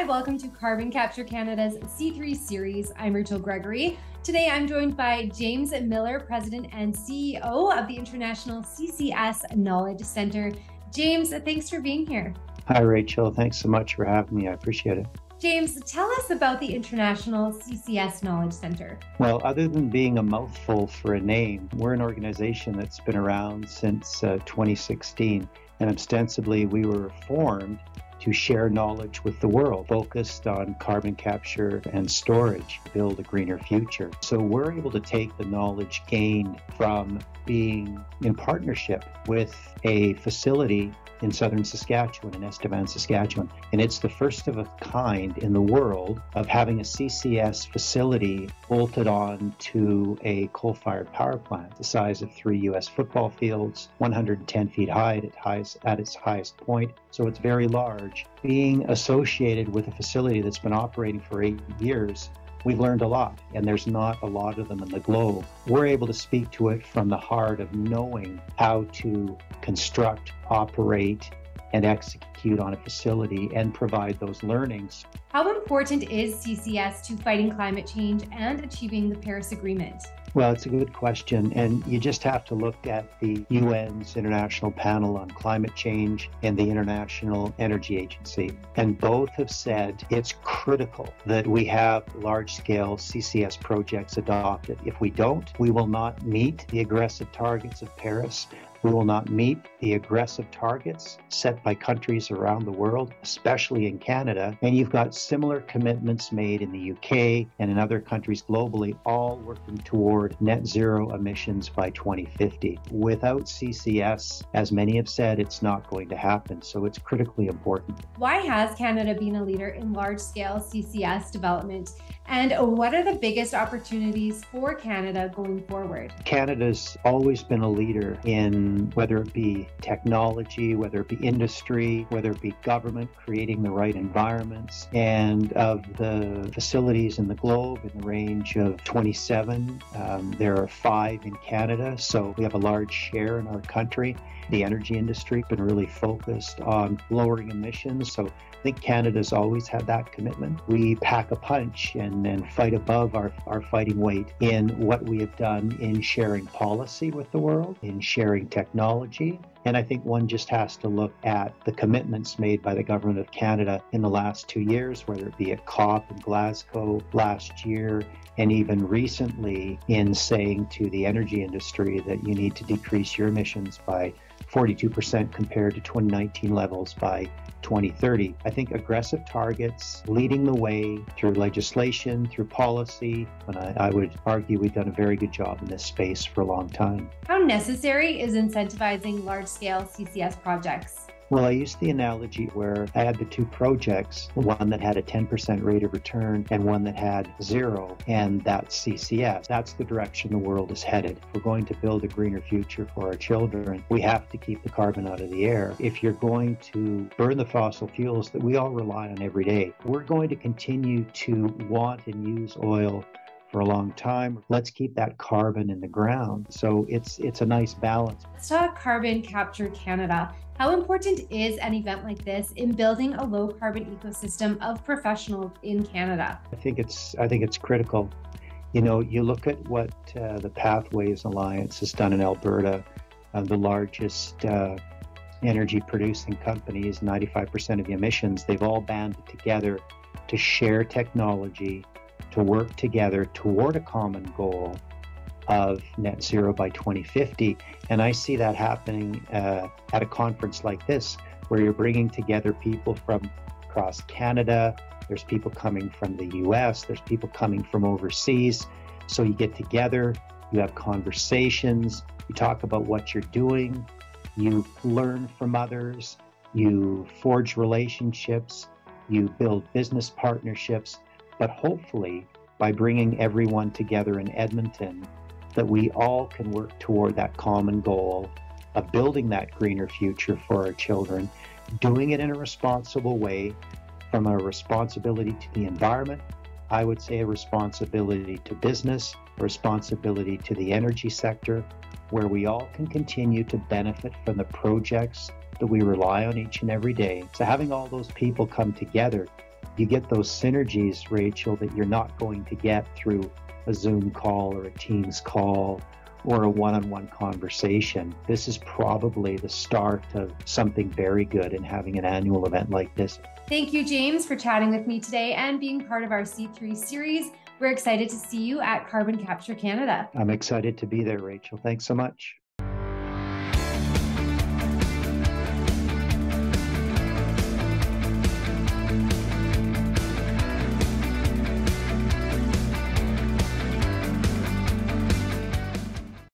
Hi, welcome to Carbon Capture Canada's C3 series. I'm Rachel Gregory. Today I'm joined by James Millar, President and CEO of the International CCS Knowledge Center. James, thanks for being here. Hi, Rachel. Thanks so much for having me. I appreciate it. James, tell us about the International CCS Knowledge Center. Well, other than being a mouthful for a name, we're an organization that's been around since uh, 2016. And ostensibly, we were formed to share knowledge with the world, focused on carbon capture and storage, build a greener future. So we're able to take the knowledge gained from being in partnership with a facility in southern Saskatchewan, in Estevan, Saskatchewan. And it's the first of a kind in the world of having a CCS facility bolted on to a coal fired power plant the size of three U.S. football fields, 110 feet high at, highest, at its highest point. So it's very large. Being associated with a facility that's been operating for eight years we've learned a lot, and there's not a lot of them in the globe. We're able to speak to it from the heart of knowing how to construct, operate, and execute on a facility and provide those learnings. How important is CCS to fighting climate change and achieving the Paris Agreement? Well, it's a good question. And you just have to look at the UN's International Panel on Climate Change and the International Energy Agency. And both have said it's critical that we have large scale CCS projects adopted. If we don't, we will not meet the aggressive targets of Paris. We will not meet the aggressive targets set by countries around the world, especially in Canada. And you've got similar commitments made in the UK and in other countries globally, all working toward net zero emissions by 2050. Without CCS, as many have said, it's not going to happen. So it's critically important. Why has Canada been a leader in large scale CCS development? And what are the biggest opportunities for Canada going forward? Canada's always been a leader in whether it be technology, whether it be industry, whether it be government creating the right environments. And of the facilities in the globe, in the range of 27, um, there are five in Canada. So we have a large share in our country. The energy industry has been really focused on lowering emissions. So I think Canada's always had that commitment. We pack a punch and, and fight above our, our fighting weight in what we have done in sharing policy with the world, in sharing technology. And I think one just has to look at the commitments made by the government of Canada in the last two years, whether it be at COP in Glasgow last year, and even recently in saying to the energy industry that you need to decrease your emissions by 42% compared to 2019 levels by 2030. I think aggressive targets, leading the way through legislation, through policy, and I, I, would argue we've done a very good job in this space for a long time. How necessary is incentivizing large scale CCS projects? Well, I used the analogy where I had the two projects, one that had a 10% rate of return and one that had zero, and that's CCS. That's the direction the world is headed. If we're going to build a greener future for our children, we have to keep the carbon out of the air. If you're going to burn the fossil fuels that we all rely on every day, we're going to continue to want and use oil for a long time. Let's keep that carbon in the ground. So it's it's a nice balance. Let's talk Carbon Capture Canada. How important is an event like this in building a low carbon ecosystem of professionals in Canada? I think it's I think it's critical. You know, you look at what uh, the Pathways Alliance has done in Alberta, uh, the largest uh, energy producing companies, 95% of the emissions, they've all banded together to share technology to work together toward a common goal of net zero by 2050. And I see that happening uh, at a conference like this, where you're bringing together people from across Canada. There's people coming from the US, there's people coming from overseas. So you get together, you have conversations, you talk about what you're doing, you learn from others, you forge relationships, you build business partnerships but hopefully, by bringing everyone together in Edmonton, that we all can work toward that common goal of building that greener future for our children, doing it in a responsible way, from a responsibility to the environment, I would say a responsibility to business, responsibility to the energy sector, where we all can continue to benefit from the projects that we rely on each and every day. So having all those people come together you get those synergies, Rachel, that you're not going to get through a Zoom call or a Teams call or a one on one conversation. This is probably the start of something very good in having an annual event like this. Thank you, James, for chatting with me today and being part of our C3 series. We're excited to see you at Carbon Capture Canada. I'm excited to be there, Rachel. Thanks so much.